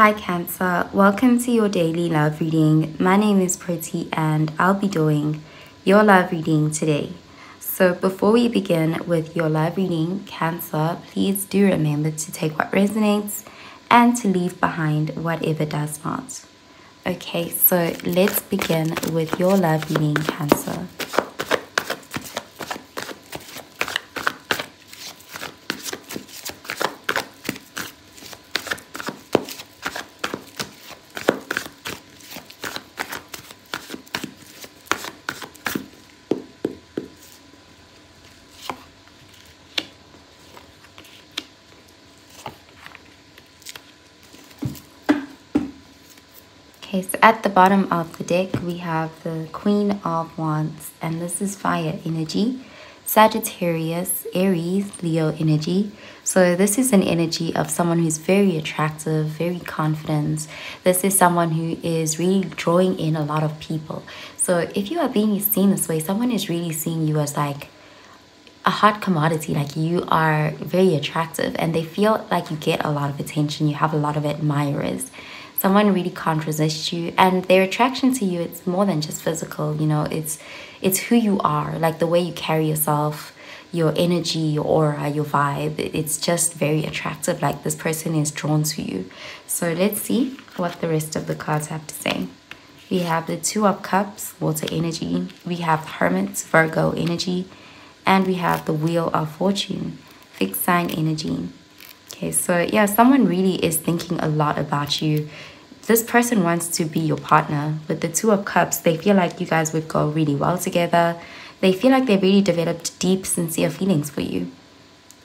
Hi Cancer, welcome to your daily love reading. My name is Pretty and I'll be doing your love reading today. So before we begin with your love reading, Cancer, please do remember to take what resonates and to leave behind whatever does not. Okay, so let's begin with your love reading, Cancer. Okay, so at the bottom of the deck, we have the Queen of Wands, and this is fire energy. Sagittarius, Aries, Leo energy. So this is an energy of someone who's very attractive, very confident. This is someone who is really drawing in a lot of people. So if you are being seen this way, someone is really seeing you as like a hot commodity like you are very attractive and they feel like you get a lot of attention you have a lot of admirers someone really can't resist you. And their attraction to you it's more than just physical you know it's it's who you are like the way you carry yourself your energy your aura your vibe it's just very attractive like this person is drawn to you. So let's see what the rest of the cards have to say. We have the two of cups water energy we have hermits virgo energy and we have the wheel of fortune fixed sign energy Okay, so yeah, someone really is thinking a lot about you. This person wants to be your partner. With the Two of Cups, they feel like you guys would go really well together. They feel like they've really developed deep, sincere feelings for you.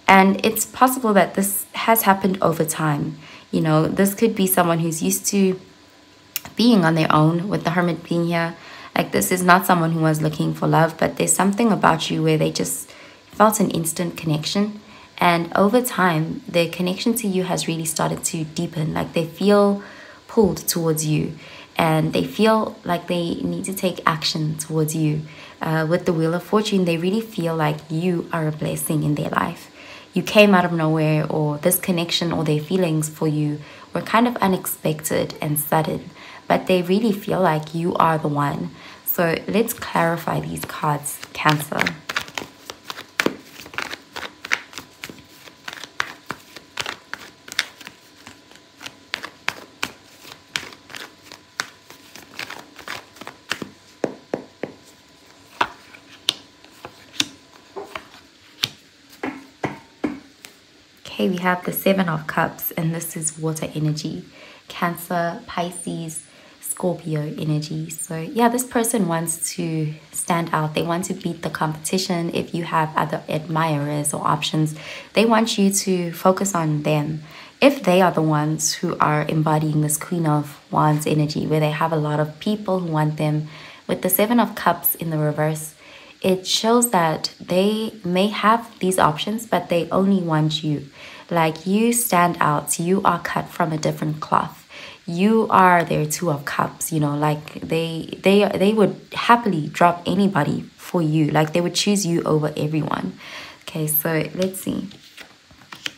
And it's possible that this has happened over time. You know, this could be someone who's used to being on their own with the Hermit being here. Like, this is not someone who was looking for love, but there's something about you where they just felt an instant connection and over time, their connection to you has really started to deepen. Like they feel pulled towards you and they feel like they need to take action towards you. Uh, with the Wheel of Fortune, they really feel like you are a blessing in their life. You came out of nowhere, or this connection or their feelings for you were kind of unexpected and sudden, but they really feel like you are the one. So let's clarify these cards, Cancer. Okay, we have the Seven of Cups, and this is water energy. Cancer, Pisces, Scorpio energy. So, yeah, this person wants to stand out. They want to beat the competition. If you have other admirers or options, they want you to focus on them. If they are the ones who are embodying this Queen of Wands energy, where they have a lot of people who want them, with the Seven of Cups in the reverse, it shows that they may have these options, but they only want you. Like you stand out, you are cut from a different cloth. You are their two of cups, you know, like they they they would happily drop anybody for you. Like they would choose you over everyone. Okay, so let's see.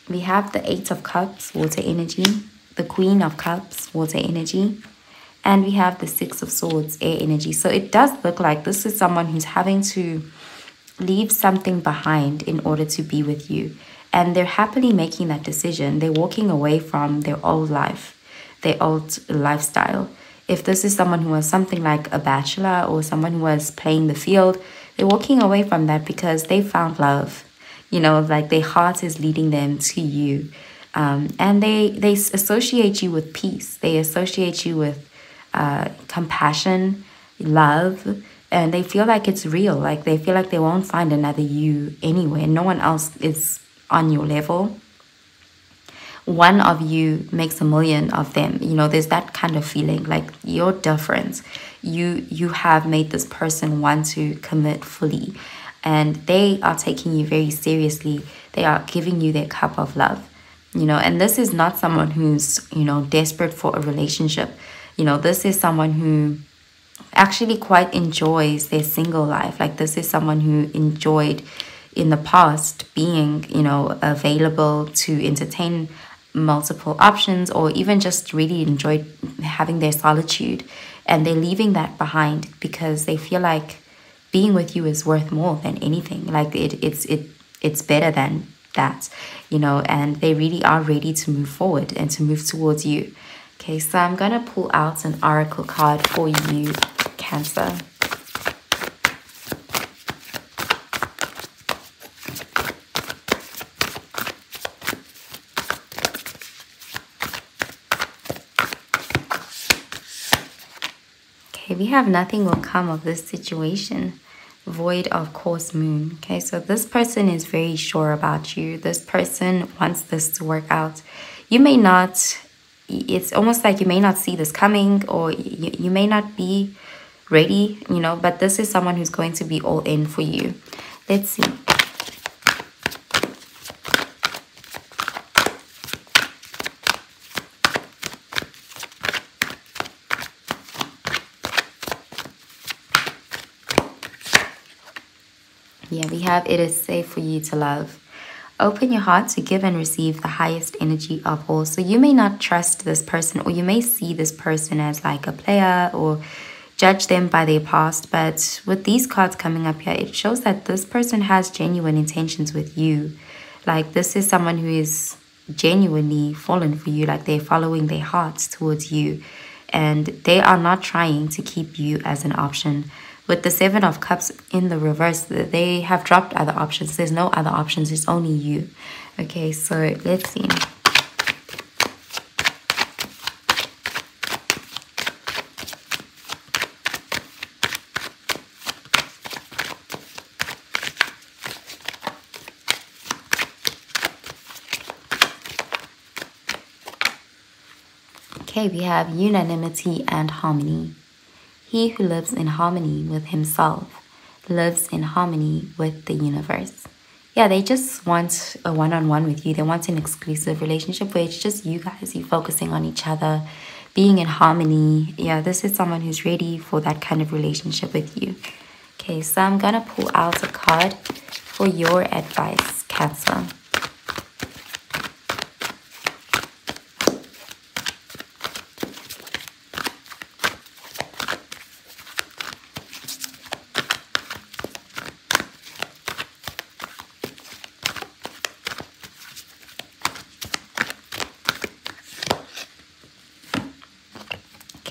We have the eight of cups, water energy, the queen of cups, water energy, and we have the Six of Swords, air energy. So it does look like this is someone who's having to leave something behind in order to be with you. And they're happily making that decision. They're walking away from their old life, their old lifestyle. If this is someone who was something like a bachelor or someone who was playing the field, they're walking away from that because they found love. You know, like their heart is leading them to you. Um, and they, they associate you with peace. They associate you with uh, compassion, love, and they feel like it's real. Like they feel like they won't find another you anywhere. No one else is on your level. One of you makes a million of them. You know, there's that kind of feeling like your difference. You you have made this person want to commit fully, and they are taking you very seriously. They are giving you their cup of love. You know, and this is not someone who's you know desperate for a relationship you know, this is someone who actually quite enjoys their single life. Like, this is someone who enjoyed in the past being, you know, available to entertain multiple options or even just really enjoyed having their solitude. And they're leaving that behind because they feel like being with you is worth more than anything. Like it it's it it's better than that you know and they really are ready to move forward and to move towards you okay so i'm gonna pull out an oracle card for you cancer Okay, we have nothing will come of this situation. Void of course moon. Okay, so this person is very sure about you. This person wants this to work out. You may not, it's almost like you may not see this coming or you, you may not be ready, you know, but this is someone who's going to be all in for you. Let's see. Yeah, we have it is safe for you to love. Open your heart to give and receive the highest energy of all. So you may not trust this person, or you may see this person as like a player or judge them by their past. But with these cards coming up here, it shows that this person has genuine intentions with you. Like this is someone who is genuinely fallen for you, like they're following their hearts towards you. And they are not trying to keep you as an option with the seven of cups in the reverse they have dropped other options. There's no other options. It's only you. Okay so let's see. Okay, we have unanimity and harmony. He who lives in harmony with himself lives in harmony with the universe. Yeah, they just want a one on one with you. They want an exclusive relationship where it's just you guys, you focusing on each other, being in harmony. Yeah, this is someone who's ready for that kind of relationship with you. Okay, so I'm gonna pull out a card for your advice, Cancer.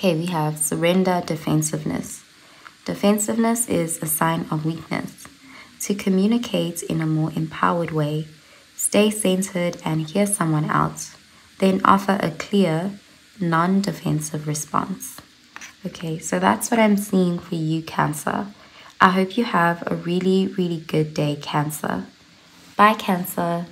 Okay, we have surrender defensiveness. Defensiveness is a sign of weakness. To communicate in a more empowered way, stay centered and hear someone out, then offer a clear, non defensive response. Okay, so that's what I'm seeing for you, Cancer. I hope you have a really, really good day, Cancer. Bye, Cancer.